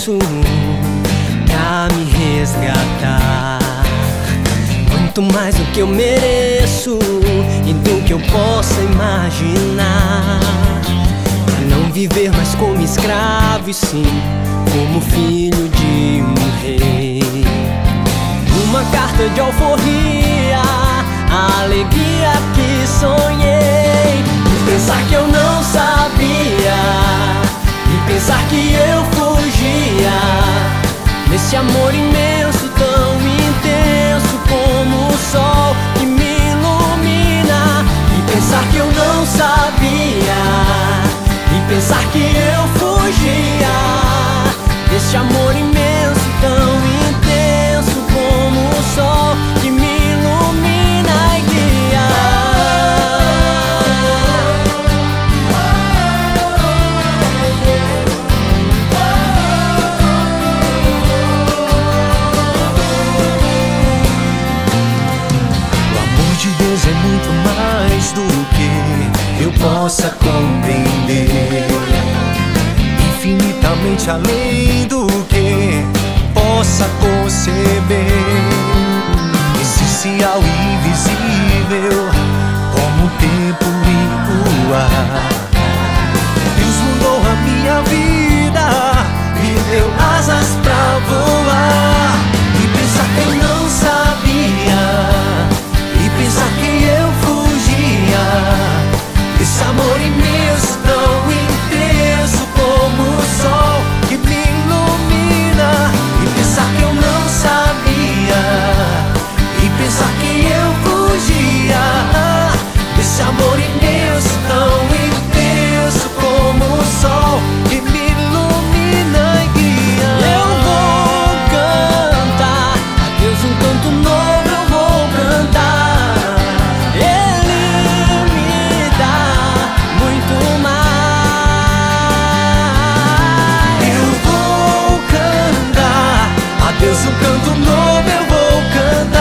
preço pra me resgatar. Muito mais do que eu mereço e do que eu possa imaginar. Pra não viver mais como escravo e sim como filho de um rei. Uma carta de alforria, a alegria que sonhei. E pensar que eu não amor imenso, tão intenso como o sol que me ilumina. E pensar que eu não sabia, e pensar que eu fugia desse amor imenso, possa compreender. Infinitamente além do que possa conceber. Essencial e Penso um canto novo eu vou cantar.